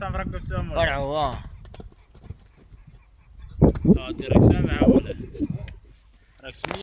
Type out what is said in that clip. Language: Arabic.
حسام ركب سامر فرعوا آه آه دي سامع طيب، ولا ركسمية